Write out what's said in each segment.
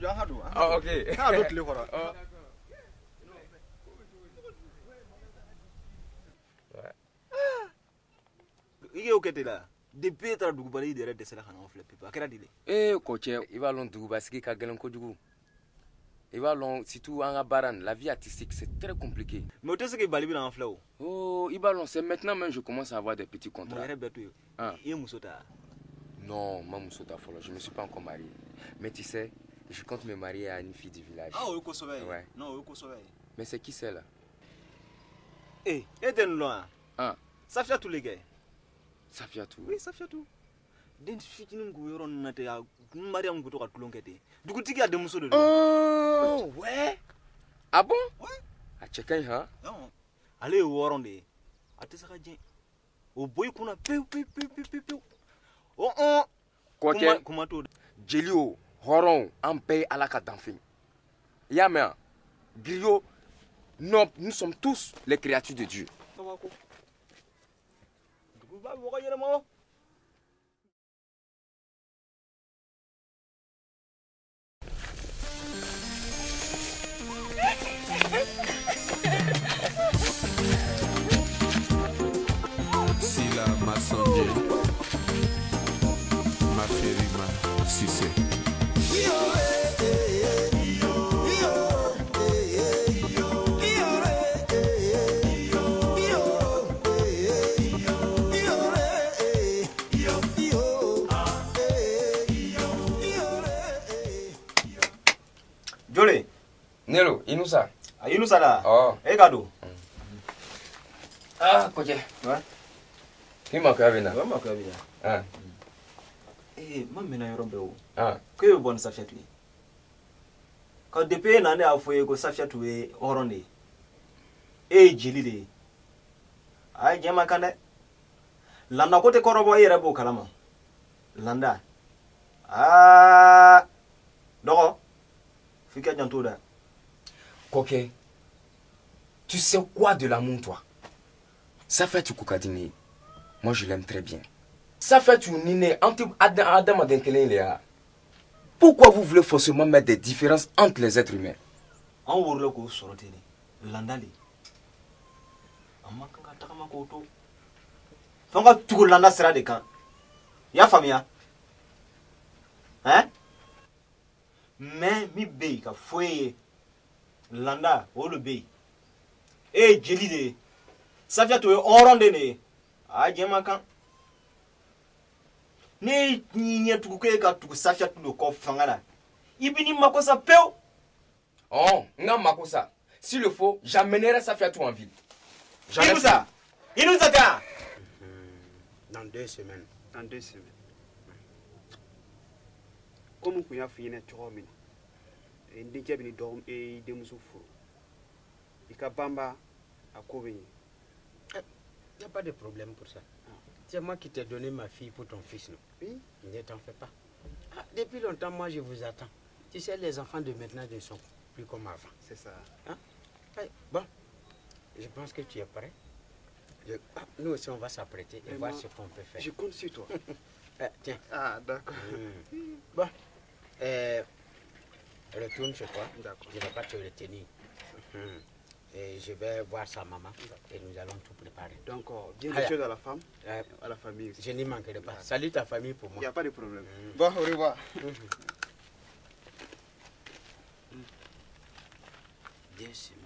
jɔ an ka don. Ah, ok. K'a don tile kɔrɔ. Ah. I y'o kɛ ten la. Depuis e taara dugu bali i yɛrɛ dɛsɛra ka n'anw filɛ pepe. A kɛra di de? Eh, coach, i b'a lɔn dugubasigi ka gɛlɛn kojugu. I b'a lɔn surtout an ka baara nin, la vie artistique, c'est très compliqué. Mais o tɛ se k'i bali filɛ o? Oh, i b'a lɔn, c'est maintenant même je commence à avoir des petits Mun contrats. yɛrɛ bɛɛ to yen. Ah. I ye muso ta. Non, ma fɔlɔ, je me suis pas encore marié. Mais tu sais, je compte me marier à une fille du village. Ah o ye kosɛbɛ ye. Ouais. Non o ye kosɛbɛ ye. Mais c'est qui celle-là Eh, e tɛ nin dɔn wa? Ah, Safiyatu le kɛ. Safiatou. Oui, Safiyatu. Den fitinin k'o yɔrɔ ninnu na ten a Mariam kun to ka tulon kɛ ten. Dugutigi a denmuso de don. Oh, ouais. Ah bon? Ouais. A cɛ ka ɲi han Non. Ale ye wɔɔrɔn de ye. A tɛ se ka jɛn. O bɔ i kunna pewu pewu pewu pewu pewu Oh oh. Kuma Kɔkɛ, kuma t'o la. jeli o, hɔrɔn o, an bɛɛ ye Ala ka danfɛn. I y'a mɛn wa? Griot, non, nous sommes tous les créatures de Dieu. Mɔgɔ o. Nelo, Inoussa. a yi nusa la. Oh. E ka don. Ah, Kɔkɛ. Ouais. K'i ma kɛ bɛ na. O ma kɛ bi yan. Ah, Ee, ma mɛnna yɔrɔ bɛɛ o. ah. Ko e bɛ bɔ ni? Safiyatu ye. Ka depuis e na ne y'a fɔ e ye ko Safiyatu ye hɔrɔn de ye. E ye jeli de ye. A ye diɲɛ man kan dɛ. Landa ko tɛ kɔrɔbɔ e yɛrɛ b'o kalama. Landa. Aa dɔgɔ. F'i ka janto dɛ. Kɔkɛ, tu sais quoi de l'amour, toi? Safiatou Koukadini, moi je l'aime très bien. Safiatou Nine, anti Adam Adenkele, il est là. Pourquoi vous voulez forcément mettre des différences entre les êtres humains? An wolola k'o sɔrɔ ten de. Landa le. An ma kan ka tagama k'o to. F'an ka tugu landa sira de kan. I y'a faamuya? Hein? Mais min bɛ yen ka fɔ ye landa o de bɛ yen. E ye jeli de ye. Safiyatu ye hɔrɔn de ye. A diɲɛ man kan. Ne y'i ɲɛ tugu k'e ka tugu Safiyatu de kɔ fanga la. I bɛ n'i mako sa pewu. Oh, nga Makosa. S'il le faut, j'amènerai Safiatou en ville. J'en ai- Inusa Inusa tɛ yan. dans deux semaines dans deux semaines komi n kun y'a f'i ɲɛna cogo min na n denkɛ bɛ ni dɔgɔ i denmuso furu i ka banba a ko bɛ ɲɛ Il n'y a pas de problème pour ça. C'est moi qui t'ai donné ma fille pour ton fils, non? Oui. Ne t'en fais pas. Ah, depuis longtemps, moi, je vous attends. Tu sais, les enfants de maintenant ne sont plus comme avant. c'est ça Ouais, Bon, je pense que tu es prêt. Je- ah, nous aussi, on va s'apprêter et voir ce qu'on peut faire. je compte sur toi Eh, tiens, ah d'accord Hmm. bon, euh, retourne chez toi. Je ne vais pas te retenir. Hmm. Et je vais voir sa maman et nous allons tout préparer. donc euh, bien des choses à la femme Euh, à la famille aussi je n'y manquerai pas. Salut ta famille pour il moi. n'y a pas de problème Mm. bon au revoir Deux semaines.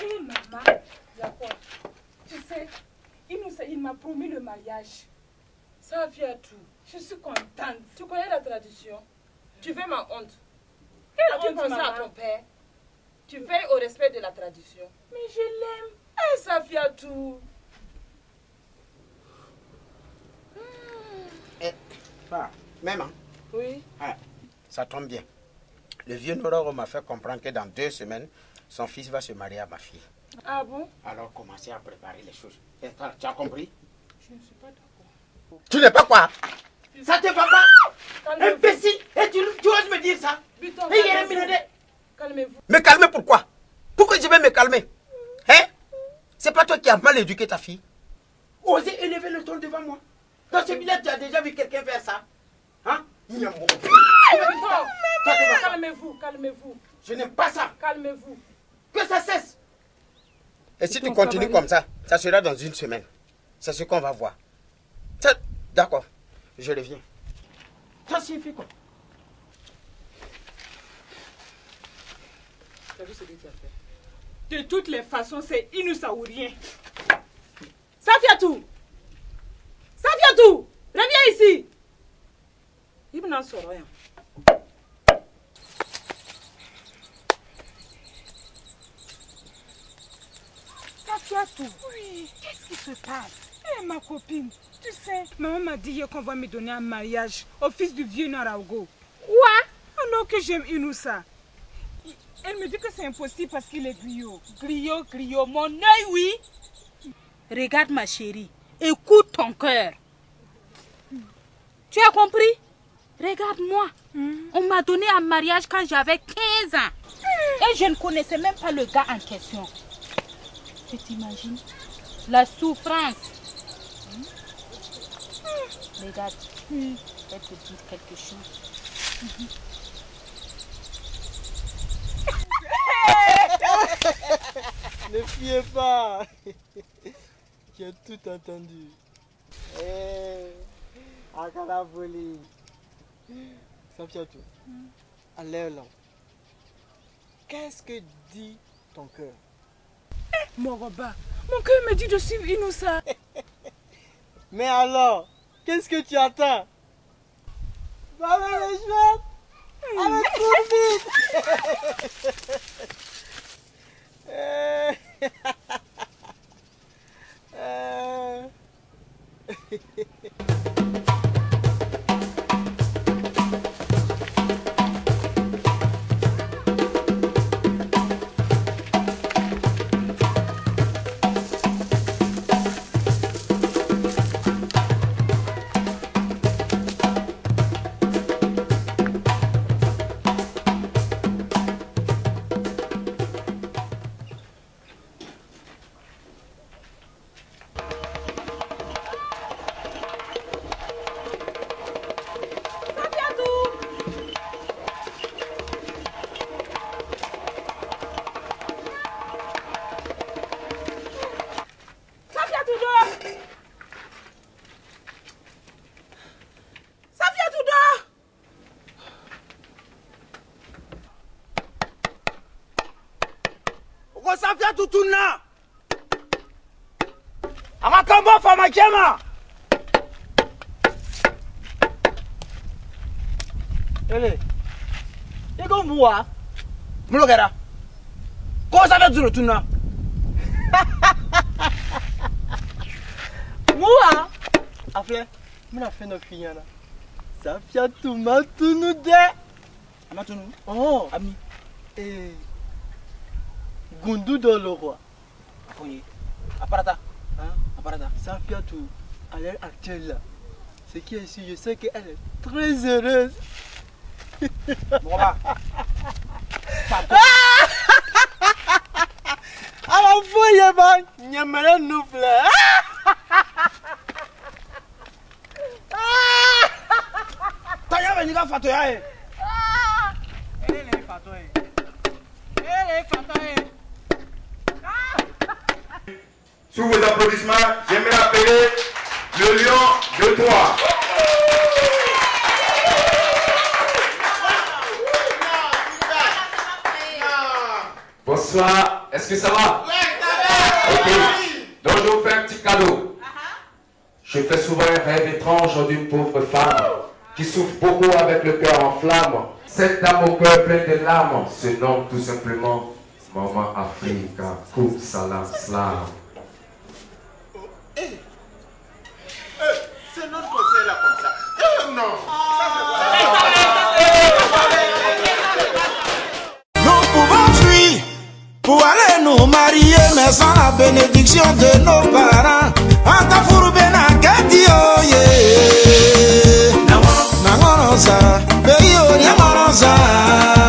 Hé maman, Jacob, tu sais, il, nous, il m'a promis le mariage. Ça vient tout. Je suis contente. Tu connais la tradition? Tu veux ma honte Quelle Honte, honte à maman? ton père? Tu veilles au respect de la tradition. Mais je l'aime. Eh, Safia tout. Ah, même, hein, Oui. ça tombe bien. Le vieux Nororo m'a fait comprendre que dans deux semaines, son fils va se marier à ma fille. Ah bon? Alors commencez à préparer les choses. Toi, Tu as compris? Je ne suis pas d'accord. Tu n'es pas quoi? Ça te va pas? Imbécile Et tu, tu oses me dire ça? Buton, Et il y a un calmez-vous. Me calmer pourquoi? Pourquoi je vais me calmer Hein? C'est pas toi qui as mal éduqué ta fille Osez élever le ton devant moi. Dans ce village, tu as déjà vu quelqu'un faire ça Hein? Calmez-vous, calmez-vous, Je n'aime pas ça. calmez-vous. Que ça cesse. Et si tu continues comme ça, ça sera dans une semaine. C'est ce qu'on va voir. D'accord, je reviens. Ça suffit quoi? Tu as vu ce que tu as fait? De toutes les façons, c'est Inoussa ou rien. Safiatou Safiatou Reviens ici. Il n'en sort rien. Safiatou Oui, qu'est-ce qui se passe? Ma copine, tu sais, maman m'a dit hier qu'on va me donner un mariage au fils du vieux Narago. Quoi? Alors que j'aime Inoussa. Elle me dit que c'est impossible parce qu'il est griot. Griot, griot, mon œil, oui. Regarde ma chérie, écoute ton cœur. Tu as compris? Regarde-moi. On m'a donné un mariage quand j'avais 15 ans. Et je ne connaissais même pas le gars en question. Tu t'imagines? La souffrance. Hmm. Regarde, je vais te dire quelque chose. Ne fiez pas. Tu as tout entendu. Eh, Akalavoli. Safiatou, enlève-la. Qu'est-ce que dit ton cœur? Moroba, mon cœur me dit de suivre Inoussa. Mais alors, qu'est-ce que tu attends? Va les cheveux Allez, cours vite ukosafya tutuna amakambo afama chema Ele, ego mua. mulokera kosafya tulo tuna? Mua Afle, mina fɛn dɔ f'i ɲɛna Safiatou ma tunu dɛ amatunu Oh, ami. Eh, gundu dɔ lo quoi afonye aparata. Hein? aparata. Safiatou, à l'heure actuelle là, ce qui est sûr, je sais qu'elle est très heureuse. ala foyi ba ɲɛmɛrɛ nu filɛ tɔnya bɛ n'i ka fatoya ye Sous vos applaudissements, j'aimerais appeler le lion de Troyes. Bonsoir, est-ce que ça va? Ok, donc je vous fais un petit cadeau. Je fais souvent un rêve étrange d'une pauvre femme qui souffre beaucoup avec le cœur en flamme. Cette dame au cœur plein de larmes se nomme tout simplement Maman Africa Kou Salam Slam. Eh, eh, c'est notre conseil là comme ça. Eh, non. Nous pouvons fuir pour aller nous marier, mais sans la bénédiction de nos parents. Nangorosa, oh, Beyo oh,